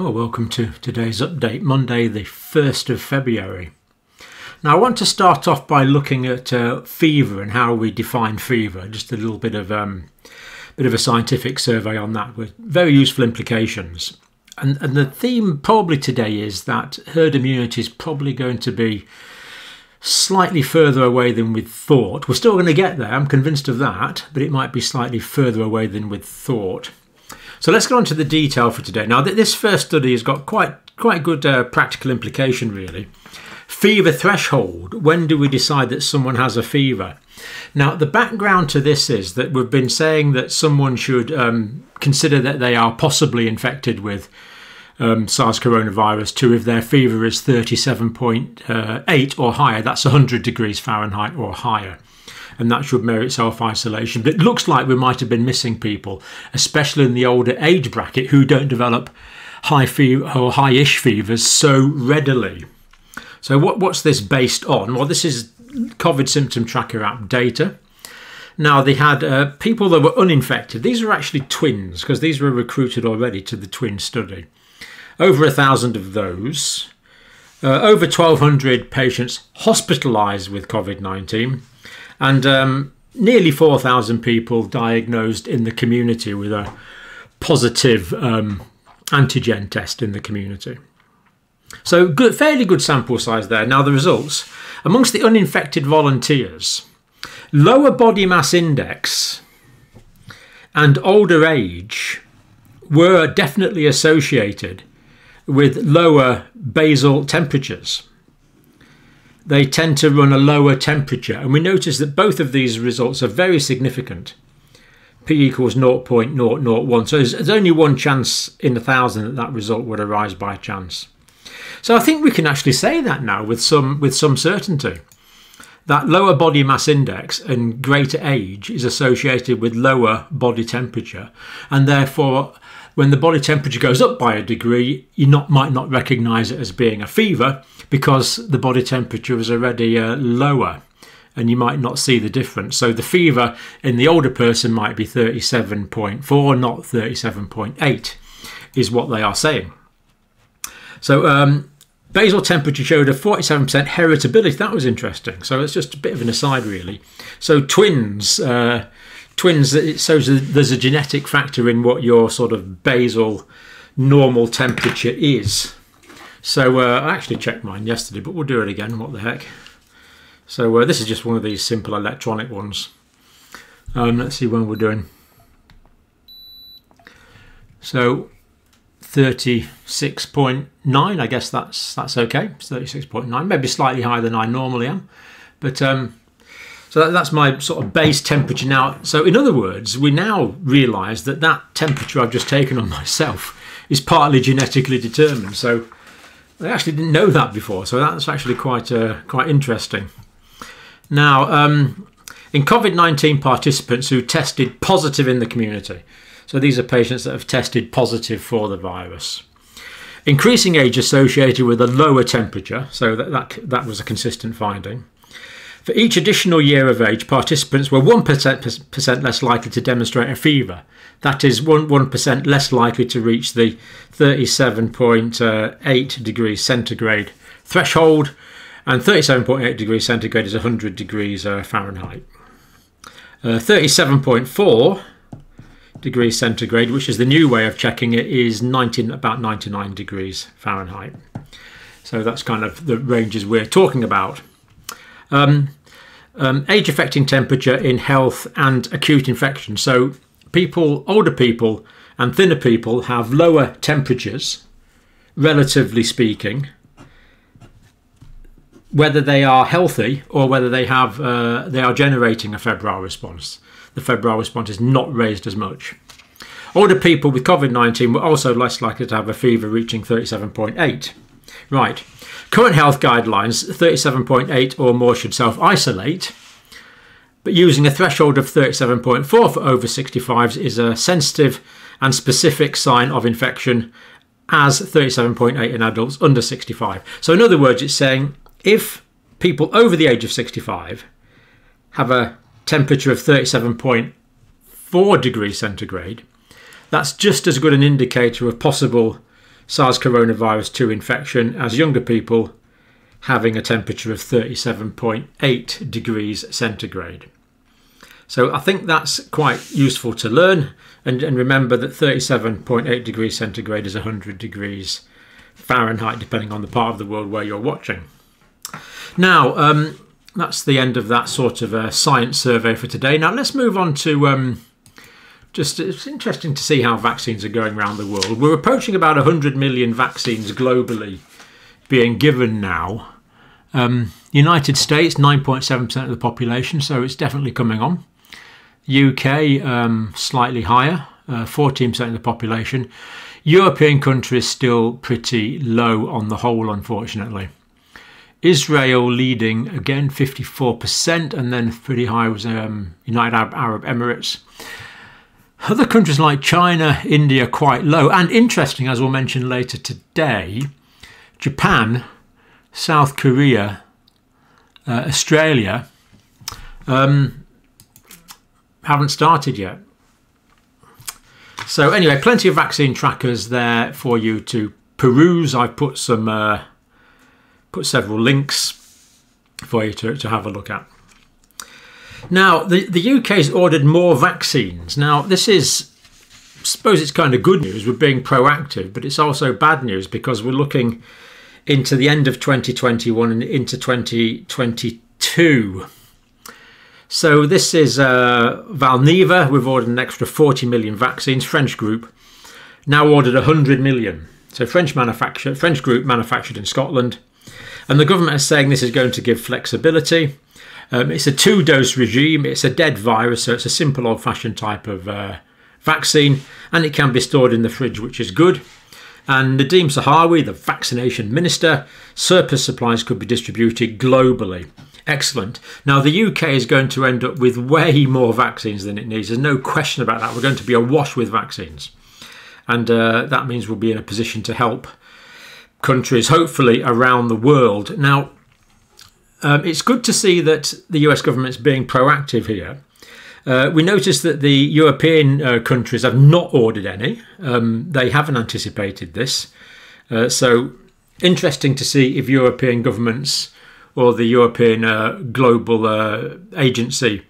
Oh, welcome to today's update, Monday, the 1st of February. Now, I want to start off by looking at uh, fever and how we define fever. Just a little bit of um, bit of a scientific survey on that with very useful implications. And, and the theme probably today is that herd immunity is probably going to be slightly further away than we thought. We're still going to get there, I'm convinced of that, but it might be slightly further away than we thought. So let's get on to the detail for today. Now, this first study has got quite quite good uh, practical implication, really. Fever threshold. When do we decide that someone has a fever? Now, the background to this is that we've been saying that someone should um, consider that they are possibly infected with um, SARS coronavirus 2 if their fever is 37.8 or higher. That's 100 degrees Fahrenheit or higher and that should merit self isolation. But it looks like we might have been missing people, especially in the older age bracket, who don't develop high fever or high-ish fevers so readily. So what, what's this based on? Well, this is COVID symptom tracker app data. Now they had uh, people that were uninfected. These are actually twins because these were recruited already to the twin study. Over a thousand of those. Uh, over 1,200 patients hospitalised with COVID 19 and um, nearly 4,000 people diagnosed in the community with a positive um, antigen test in the community. So good, fairly good sample size there. Now the results. Amongst the uninfected volunteers, lower body mass index and older age were definitely associated with lower basal temperatures they tend to run a lower temperature. And we notice that both of these results are very significant. P equals 0.001. So there's, there's only one chance in a thousand that that result would arise by chance. So I think we can actually say that now with some with some certainty. That lower body mass index and greater age is associated with lower body temperature, and therefore when the body temperature goes up by a degree, you not, might not recognize it as being a fever because the body temperature is already uh, lower and you might not see the difference. So the fever in the older person might be 37.4, not 37.8, is what they are saying. So um, basal temperature showed a 47% heritability. That was interesting. So it's just a bit of an aside, really. So twins. Uh, twins, it shows there's a genetic factor in what your sort of basal normal temperature is. So uh, I actually checked mine yesterday, but we'll do it again. What the heck? So uh, this is just one of these simple electronic ones. Um, let's see when we're doing. So 36.9, I guess that's that's okay. It's 36.9, maybe slightly higher than I normally am. But um, so that, that's my sort of base temperature now. So in other words, we now realise that that temperature I've just taken on myself is partly genetically determined. So I actually didn't know that before. So that's actually quite uh, quite interesting. Now, um, in COVID-19 participants who tested positive in the community, so these are patients that have tested positive for the virus. Increasing age associated with a lower temperature, so that, that, that was a consistent finding. For each additional year of age, participants were 1% less likely to demonstrate a fever. That is 1%, 1% less likely to reach the 37.8 degrees centigrade threshold, and 37.8 degrees centigrade is 100 degrees uh, Fahrenheit. Uh, 37.4 degrees centigrade, which is the new way of checking it, is 19, about 99 degrees Fahrenheit. So that's kind of the ranges we're talking about. Um, um, age affecting temperature in health and acute infection. So, people, older people, and thinner people have lower temperatures, relatively speaking, whether they are healthy or whether they have uh, they are generating a febrile response. The febrile response is not raised as much. Older people with COVID 19 were also less likely to have a fever reaching 37.8. Right. Current health guidelines 37.8 or more should self isolate, but using a threshold of 37.4 for over 65s is a sensitive and specific sign of infection as 37.8 in adults under 65. So, in other words, it's saying if people over the age of 65 have a temperature of 37.4 degrees centigrade, that's just as good an indicator of possible SARS coronavirus 2 infection as younger people having a temperature of 37.8 degrees centigrade. So I think that's quite useful to learn and, and remember that 37.8 degrees centigrade is 100 degrees Fahrenheit depending on the part of the world where you're watching. Now, um, that's the end of that sort of a science survey for today. Now let's move on to um, just it's interesting to see how vaccines are going around the world. We're approaching about 100 million vaccines globally being given now. Um, United States, 9.7% of the population, so it's definitely coming on. UK, um, slightly higher, uh, 14% of the population. European countries still pretty low on the whole, unfortunately. Israel leading again 54%, and then pretty high was um, United Arab Emirates. Other countries like China, India, quite low. And interesting, as we'll mention later today, Japan, South Korea, uh, Australia um, haven't started yet. So anyway, plenty of vaccine trackers there for you to peruse. I've put some, uh, put several links for you to, to have a look at. Now, the, the UK has ordered more vaccines. Now, this is, I suppose it's kind of good news. We're being proactive, but it's also bad news because we're looking into the end of 2021 and into 2022. So this is uh, Valneva. We've ordered an extra 40 million vaccines. French group now ordered 100 million. So French manufacturer, French group manufactured in Scotland, and the government is saying this is going to give flexibility. Um, it's a two dose regime, it's a dead virus, so it's a simple old fashioned type of uh, vaccine, and it can be stored in the fridge, which is good. And Nadhim Zahawi, the vaccination minister, surplus supplies could be distributed globally. Excellent. Now, the UK is going to end up with way more vaccines than it needs. There's no question about that. We're going to be awash with vaccines. And uh, that means we'll be in a position to help countries, hopefully, around the world. Now, um, it's good to see that the US government is being proactive here. Uh, we noticed that the European uh, countries have not ordered any. Um, they haven't anticipated this. Uh, so, interesting to see if European governments or the European uh, Global uh, Agency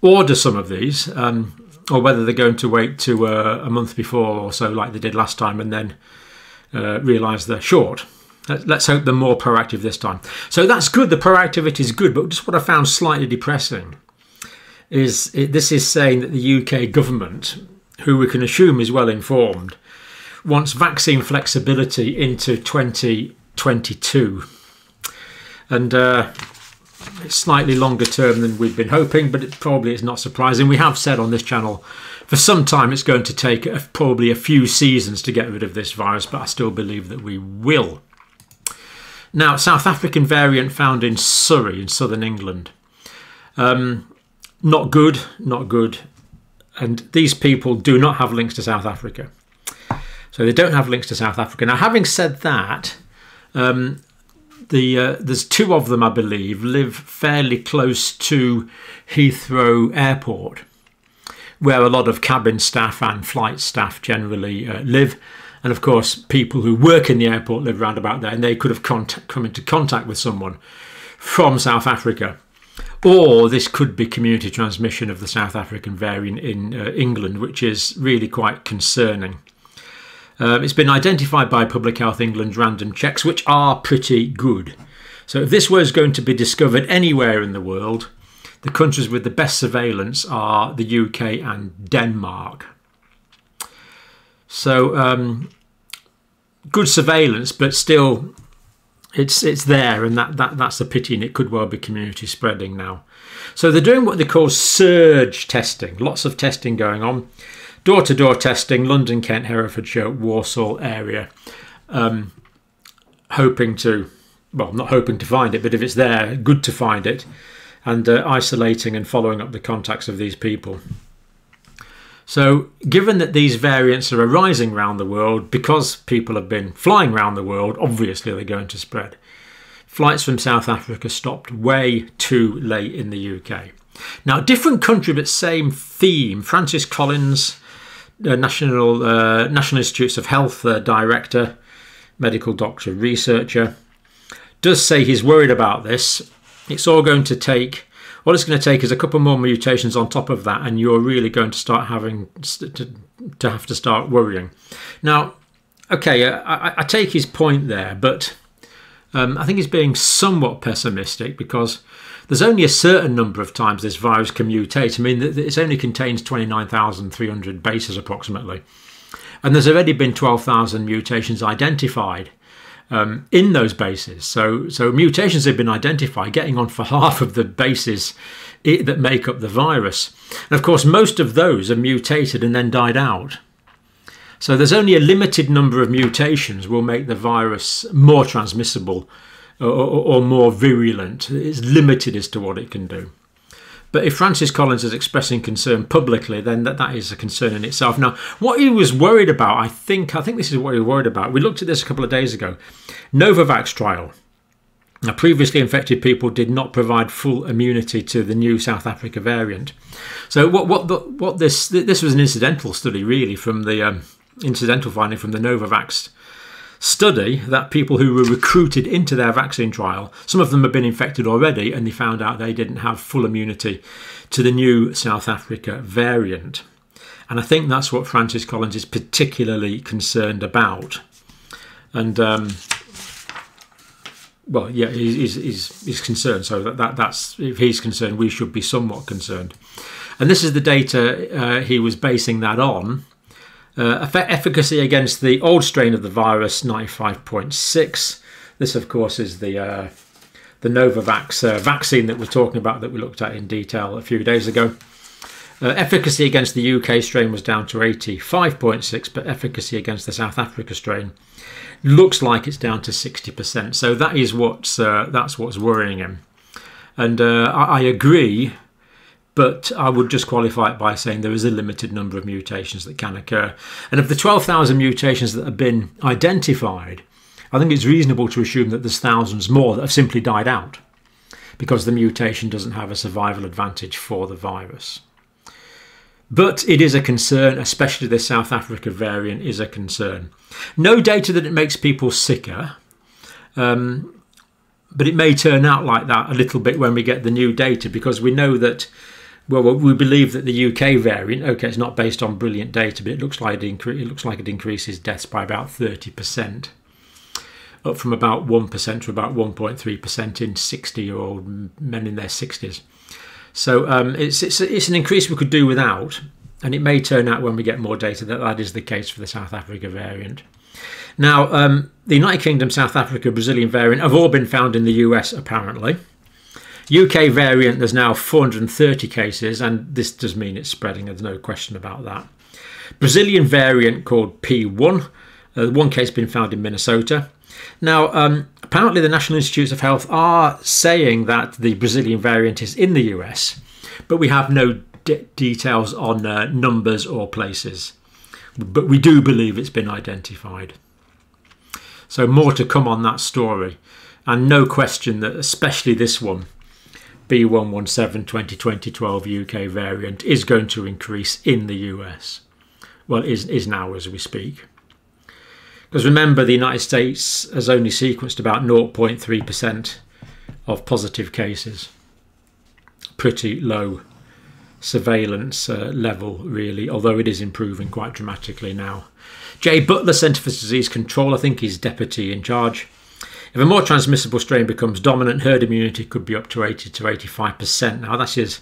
order some of these, um, or whether they're going to wait to uh, a month before or so, like they did last time, and then realise they're short. Let's hope they're more proactive this time. So that's good. The proactivity is good, but just what I found slightly depressing is it, this is saying that the UK government, who we can assume is well informed, wants vaccine flexibility into 2022. And uh, it's slightly longer term than we've been hoping, but it probably is not surprising. We have said on this channel for some time it's going to take a, probably a few seasons to get rid of this virus, but I still believe that we will. Now, South African variant found in Surrey in southern England. Um, not good, not good. And these people do not have links to South Africa. So they don't have links to South Africa. Now, having said that, um, the uh, there's two of them, I believe, live fairly close to Heathrow Airport, where a lot of cabin staff and flight staff generally uh, live. And of course, people who work in the airport live around about there, and they could have come into contact with someone from South Africa. Or this could be community transmission of the South African variant in uh, England, which is really quite concerning. Um, it's been identified by Public Health England's random checks, which are pretty good. So, if this was going to be discovered anywhere in the world, the countries with the best surveillance are the UK and Denmark. So um, good surveillance, but still, it's it's there, and that, that that's a pity, and it could well be community spreading now. So they're doing what they call surge testing. Lots of testing going on, door to door testing. London, Kent, Hertfordshire, Walsall area. Um, hoping to, well, not hoping to find it, but if it's there, good to find it, and uh, isolating and following up the contacts of these people. So, given that these variants are arising around the world, because people have been flying around the world, obviously they're going to spread. Flights from South Africa stopped way too late in the UK. Now, different country but same theme. Francis Collins uh, National uh, National Institutes of Health uh, director, medical doctor, researcher, does say he's worried about this. It's all going to take. What it's going to take is a couple more mutations on top of that, and you're really going to start having to, to have to start worrying. Now, okay, uh, I, I take his point there, but um, I think he's being somewhat pessimistic because there's only a certain number of times this virus can mutate. I mean, it only contains 29,300 bases approximately. And there's already been 12,000 mutations identified um, in those bases. So, so mutations have been identified, getting on for half of the bases that make up the virus. And of course, most of those are mutated and then died out. So there's only a limited number of mutations will make the virus more transmissible or, or, more virulent. It's limited as to what it can do. But if Francis Collins is expressing concern publicly, then that, that is a concern in itself. Now, what he was worried about, I think, I think this is what he was worried about. We looked at this a couple of days ago. Novavax trial. Now, previously infected people did not provide full immunity to the new South Africa variant. So, what what what this this was an incidental study really from the um, incidental finding from the Novavax study that people who were recruited into their vaccine trial, some of them had been infected already, and they found out they didn't have full immunity to the new South Africa variant. And I think that's what Francis Collins is particularly concerned about. And um, well, yeah, he's, he's, he's concerned. So that, that that's if he's concerned, we should be somewhat concerned. And this is the data uh, he was basing that on. Uh, efficacy against the old strain of the virus, 95.6. This, of course, is the uh, the Novavax uh, vaccine that we're talking about that we looked at in detail a few days ago. Uh, efficacy against the UK strain was down to 85.6, but efficacy against the South Africa strain looks like it's down to 60%. So that is what's uh, that's what's worrying him. And uh, I, I agree but I would just qualify it by saying there is a limited number of mutations that can occur. And of the 12,000 mutations that have been identified, I think it's reasonable to assume that there's thousands more that have simply died out because the mutation doesn't have a survival advantage for the virus. But it is a concern, especially the South Africa variant is a concern. No data that it makes people sicker, um, but it may turn out like that a little bit when we get the new data because we know that well, we believe that the UK variant, okay, it's not based on brilliant data, but it looks like it, incre- it looks like it increases deaths by about 30%, up from about 1% to about 1.3% in 60-year-old men in their 60s. So um, it's, it's, it's an increase we could do without, and it may turn out when we get more data that that is the case for the South Africa variant. Now, um, the United Kingdom, South Africa, Brazilian variant have all been found in the US apparently. UK variant, there's now 430 cases, and this does mean it's spreading, there's no question about that. Brazilian variant called P1, uh, one case been found in Minnesota. Now, um, apparently, the National Institutes of Health are saying that the Brazilian variant is in the US, but we have no de- details on uh, numbers or places. But we do believe it's been identified. So, more to come on that story. And no question that, especially this one, B117 2020-12 UK variant is going to increase in the US. Well, is is now as we speak. Because remember, the United States has only sequenced about 0.3% of positive cases. Pretty low surveillance uh, level, really, although it is improving quite dramatically now. Jay Butler, Centre for Disease Control, I think he's deputy in charge if a more transmissible strain becomes dominant, herd immunity could be up to 80 to 85%. Now that is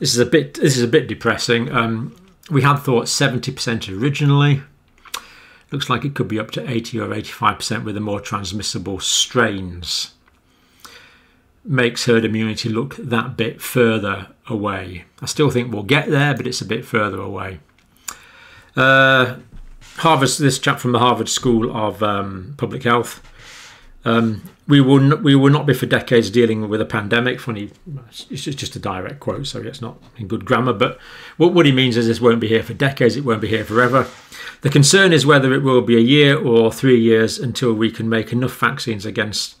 this is a bit this is a bit depressing. Um, we had thought 70% originally. Looks like it could be up to 80 or 85% with the more transmissible strains. Makes herd immunity look that bit further away. I still think we'll get there, but it's a bit further away. Uh, Harvard, this chap from the Harvard School of um, Public Health um, we will not, we will not be for decades dealing with a pandemic. Funny, it's just a direct quote, so it's not in good grammar. But what, what he means is this won't be here for decades. It won't be here forever. The concern is whether it will be a year or three years until we can make enough vaccines against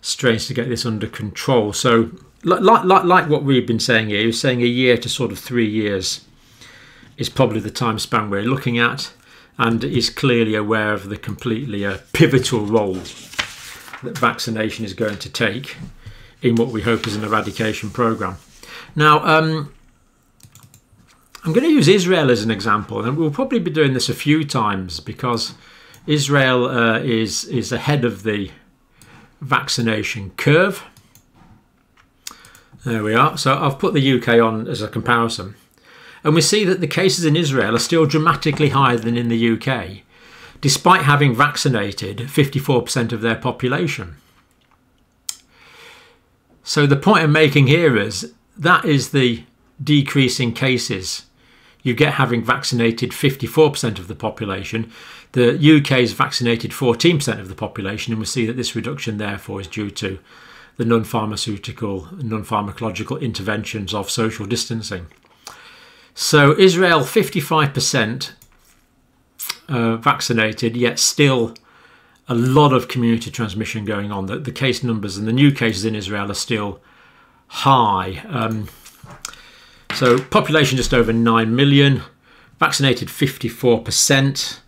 strains to get this under control. So, like, like, like what we've been saying here, you're saying a year to sort of three years is probably the time span we're looking at and is clearly aware of the completely uh, pivotal role that vaccination is going to take in what we hope is an eradication program. Now, um, I'm going to use Israel as an example, and we'll probably be doing this a few times because Israel uh, is is ahead of the vaccination curve. There we are. So I've put the UK on as a comparison. And we see that the cases in Israel are still dramatically higher than in the UK, despite having vaccinated 54% of their population. So the point I'm making here is that is the decrease in cases you get having vaccinated 54% of the population. The UK has vaccinated 14% of the population, and we see that this reduction, therefore, is due to the non pharmaceutical, non pharmacological interventions of social distancing. So Israel 55% uh, vaccinated, yet still a lot of community transmission going on. The, the, case numbers and the new cases in Israel are still high. Um, so population just over 9 million, vaccinated 54%,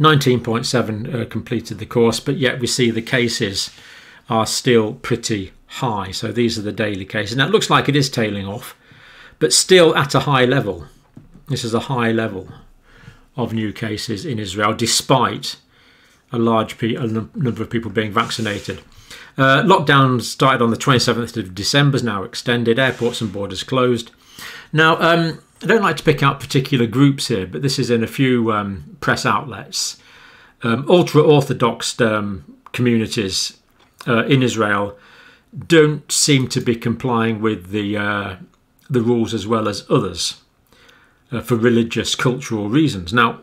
19.7 uh, completed the course, but yet we see the cases are still pretty high. So these are the daily cases. Now it looks like it is tailing off but still at a high level. This is a high level of new cases in Israel, despite a large a number of people being vaccinated. Uh, lockdown started on the 27th of December, now extended, airports and borders closed. Now, um, I don't like to pick out particular groups here, but this is in a few um, press outlets. Um, Ultra Orthodox um, communities uh, in Israel don't seem to be complying with the uh, the rules as well as others uh, for religious, cultural reasons. Now,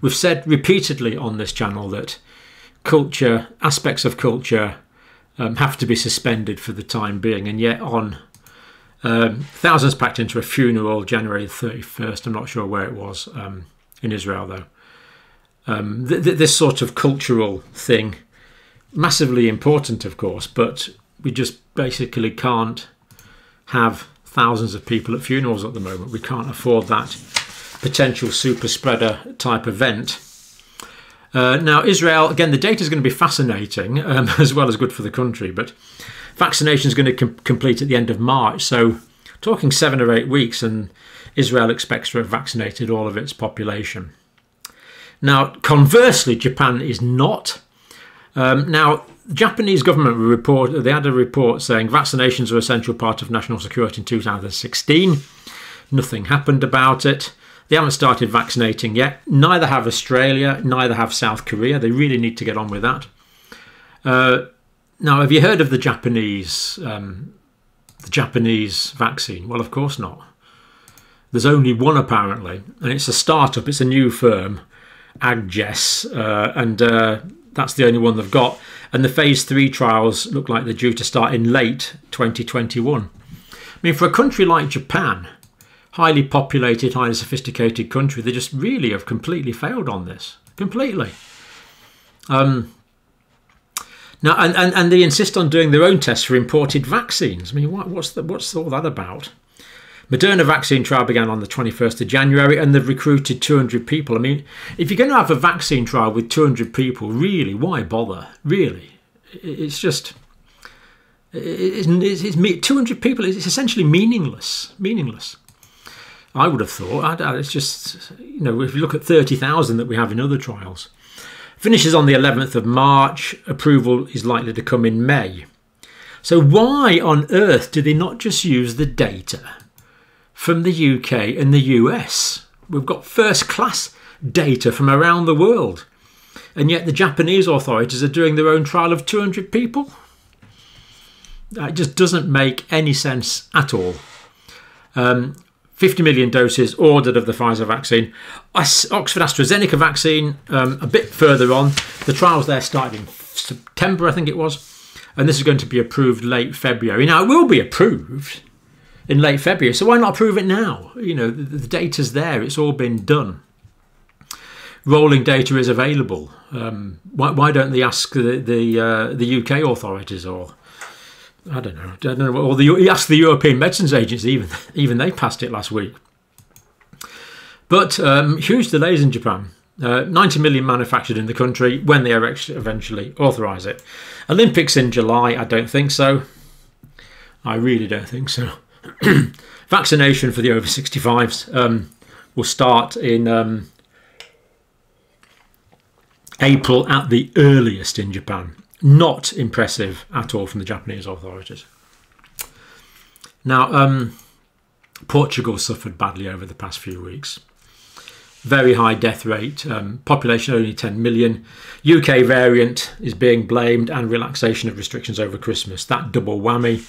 we've said repeatedly on this channel that culture, aspects of culture, um, have to be suspended for the time being, and yet on um, thousands packed into a funeral January 31st, I'm not sure where it was um, in Israel though. Um, th- th- this sort of cultural thing, massively important, of course, but we just basically can't have thousands of people at funerals at the moment. We can't afford that potential super spreader type event. Uh, now, Israel, again, the data is going to be fascinating um, as well as good for the country, but vaccination is going to com- complete at the end of March. So, talking seven or eight weeks, and Israel expects to have vaccinated all of its population. Now, conversely, Japan is not. Um, now, the Japanese government report they had a report saying vaccinations are essential part of national security in 2016. Nothing happened about it. They haven't started vaccinating yet. Neither have Australia, neither have South Korea. They really need to get on with that. Uh, now, have you heard of the Japanese um, the Japanese vaccine? Well, of course not. There's only one apparently, and it's a startup. It's a new firm, Agenus, uh, and uh, that's the only one they've got and the phase three trials look like they're due to start in late 2021. I mean, for a country like Japan, highly populated, highly sophisticated country, they just really have completely failed on this. Completely. Um, now, and, and, and they insist on doing their own tests for imported vaccines. I mean, what, what's, the, what's all that about? Moderna vaccine trial began on the 21st of January and they've recruited 200 people. I mean, if you're going to have a vaccine trial with 200 people, really, why bother? Really? It's just. It's, it's, it's 200 people, it's essentially meaningless. Meaningless. I would have thought. It's just, you know, if you look at 30,000 that we have in other trials. Finishes on the 11th of March. Approval is likely to come in May. So, why on earth do they not just use the data from the UK and the US. We've got first class data from around the world. And yet the Japanese authorities are doing their own trial of 200 people. That just doesn't make any sense at all. Um, 50 million doses ordered of the Pfizer vaccine. Oxford AstraZeneca vaccine, um, a bit further on. The trials there started in September, I think it was. And this is going to be approved late February. Now, it will be approved in late February. So why not approve it now? You know, the, the data's there, it's all been done. Rolling data is available. Um, why, why, don't they ask the the, uh, the UK authorities or I don't know, I don't know, or the ask the European Medicines Agency? Even even they passed it last week. But um, huge delays in Japan. Uh, 90 million manufactured in the country when they eventually authorise it. Olympics in July, I don't think so. I really don't think so. Vaccination for the over 65s um, will start in um, April at the earliest in Japan. Not impressive at all from the Japanese authorities. Now, um, Portugal suffered badly over the past few weeks. Very high death rate, um, population only 10 million. UK variant is being blamed, and relaxation of restrictions over Christmas. That double whammy.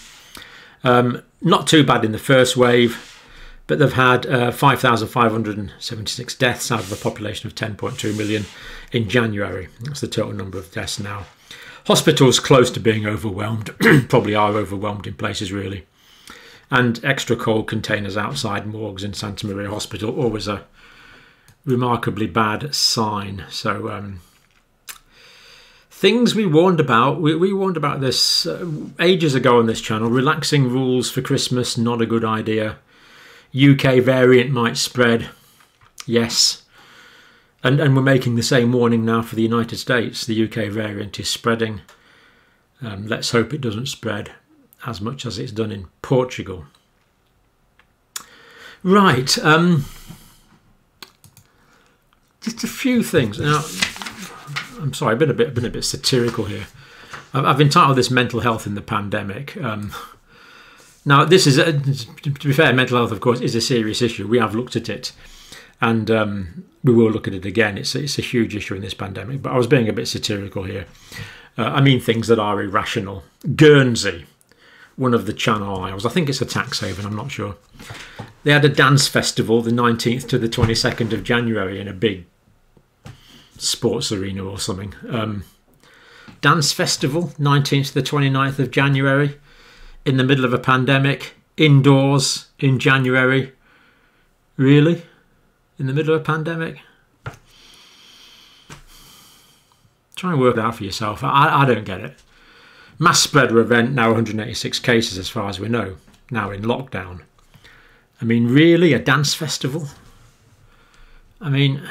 Um, not too bad in the first wave, but they've had uh, 5,576 deaths out of a population of 10.2 million in January. That's the total number of deaths now. Hospitals close to being overwhelmed, probably are overwhelmed in places really and extra cold containers outside morgues in Santa Maria Hospital, always a remarkably bad sign. So, um, things we warned about, we, we warned about this uh, ages ago on this channel. Relaxing rules for Christmas, not a good idea. UK variant might spread, yes. And, and we're making the same warning now for the United States. The UK variant is spreading. Um, let's hope it doesn't spread as much as it's done in Portugal. Right, um, just a few things. Now, I'm sorry, I've been a bit, been a bit satirical here. I've, I've entitled this "Mental Health in the Pandemic." Um, now, this is, to be fair, mental health, of course, is a serious issue. We have looked at it, and um, we will look at it again. It's a, it's a huge issue in this pandemic. But I was being a bit satirical here. Uh, I mean things that are irrational. Guernsey one of the Channel Isles. I think it's a tax haven, I'm not sure. They had a dance festival the 19th to the 22nd of January in a big sports arena or something. Um, dance festival, 19th to the 29th of January, in the middle of a pandemic, indoors in January. Really? In the middle of a pandemic? Try and work it out for yourself. I, I don't get it. Mass spreader event, now 186 cases as far as we know, now in lockdown. I mean, really, a dance festival? I mean,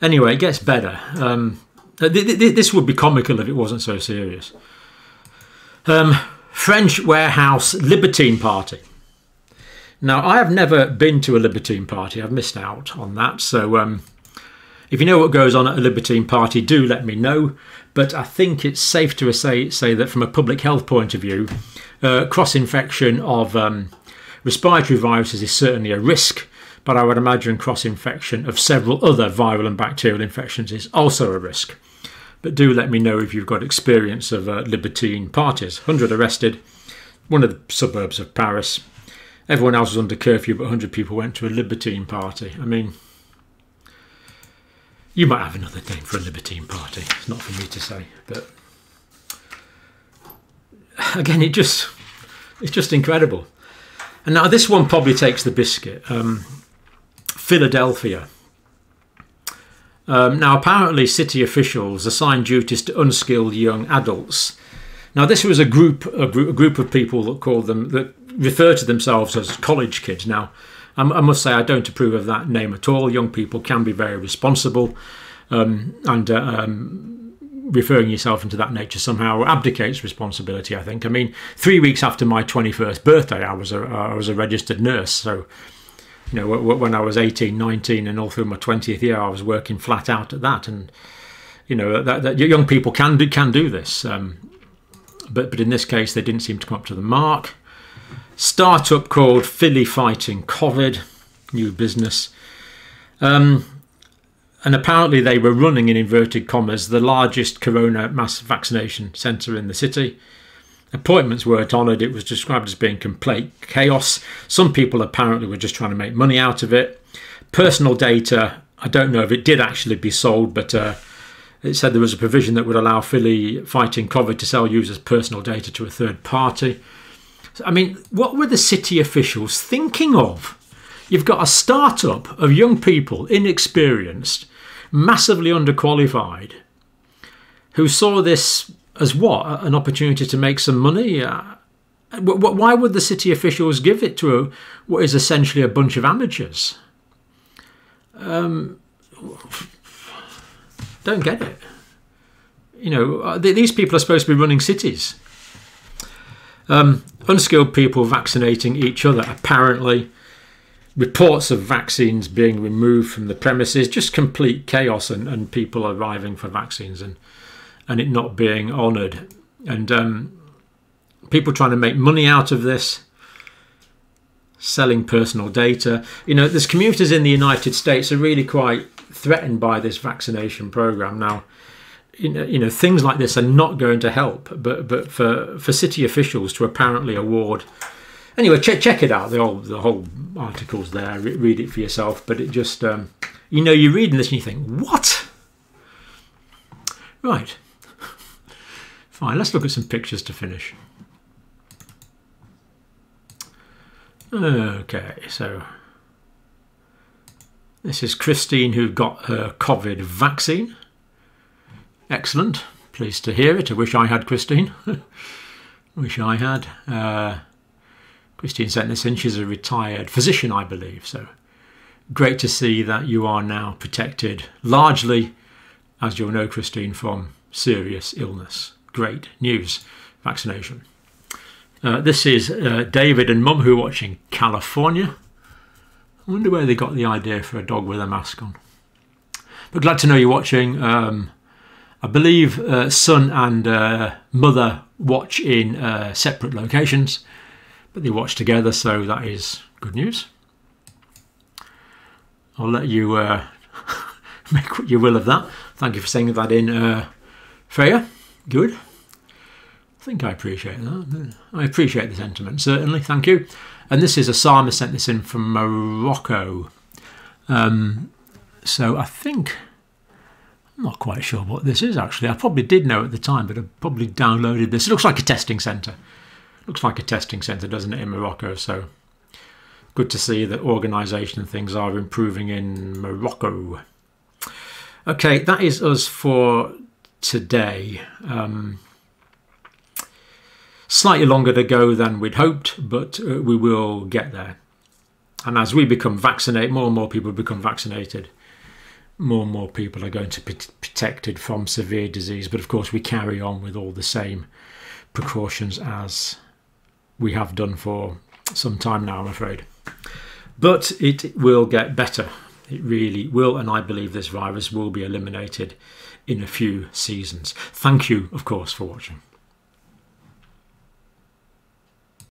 anyway, it gets better. Um, th th this would be comical if it wasn't so serious. Um, French warehouse libertine party. Now, I have never been to a libertine party. I've missed out on that. So, um, if you know what goes on at a libertine party, do let me know. But I think it's safe to say, say that from a public health point of view, uh, cross infection of um, respiratory viruses is certainly a risk. But I would imagine cross infection of several other viral and bacterial infections is also a risk. But do let me know if you've got experience of uh, libertine parties. 100 arrested, one of the suburbs of Paris. Everyone else was under curfew, but 100 people went to a libertine party. I mean, you might have another name for a libertine party. It's not for me to say, but again, it just it's just incredible. And now this one probably takes the biscuit. Um, Philadelphia. Um, now, apparently, city officials assigned duties to unskilled young adults. Now, this was a group, a group, a group of people that called them that refer to themselves as college kids. Now, I must say I don't approve of that name at all. Young people can be very responsible, um, and uh, um, referring yourself into that nature somehow abdicates responsibility. I think. I mean, three weeks after my twenty-first birthday, I was a I was a registered nurse, so. You know, when I was 18, 19, and all through my 20th year, I was working flat out at that. And you know, that, that young people can do can do this, um, but but in this case, they didn't seem to come up to the mark startup called Philly Fighting COVID, new business. Um, and apparently they were running in inverted commas the largest corona mass vaccination centre in the city. Appointments weren't honoured. It was described as being complete chaos. Some people apparently were just trying to make money out of it. Personal data, I don't know if it did actually be sold, but uh, it said there was a provision that would allow Philly Fighting COVID to sell users' personal data to a third party. I mean, what were the city officials thinking of? You've got a startup of young people, inexperienced, massively underqualified, who saw this as what? An opportunity to make some money? Uh, Why would the city officials give it to a, what is essentially a bunch of amateurs? Um, don't get it. You know, uh, these people are supposed to be running cities. Um, unskilled people vaccinating each other, apparently. Reports of vaccines being removed from the premises, just complete chaos, and, and people arriving for vaccines and, and it not being honoured. And um, people trying to make money out of this, selling personal data. You know, there's communities in the United States are really quite threatened by this vaccination program now. You know, you know, things like this are not going to help. But but for for city officials to apparently award, anyway, check check it out. The whole the whole article's there. read it for yourself. But it just, um, you know, you're reading this and you think, what? Right. Fine. Let's look at some pictures to finish. Okay, so this is Christine who got her COVID vaccine. Excellent. Pleased to hear it. I wish I had Christine. wish I had. Uh, Christine sent this in. She's a retired physician, I believe. So great to see that you are now protected largely, as you'll know, Christine, from serious illness. Great news. Vaccination. Uh, this is uh, David and Mum who are watching California. I wonder where they got the idea for a dog with a mask on. But glad to know you're watching. Um, I believe uh, son and uh, mother watch in uh, separate locations, but they watch together, so that is good news. I'll let you uh, make what you will of that. Thank you for saying that in, Freya. Good I think I appreciate that. I appreciate the sentiment, certainly. Thank you. And this is Osama sent this in from Morocco. Um, so I think I'm not quite sure what this is actually. I probably did know at the time, but I probably downloaded this. It looks like a testing centre. Looks like a testing centre, doesn't it, in Morocco? So good to see that organisation and things are improving in Morocco. Okay, that is us for today. Um, Slightly longer to go than we'd hoped, but uh, we will get there. And as we become vaccinated, more and more people become vaccinated, more and more people are going to be protected from severe disease. But of course, we carry on with all the same precautions as we have done for some time now, I'm afraid. But it will get better. It really will. And I believe this virus will be eliminated in a few seasons. Thank you, of course, for watching.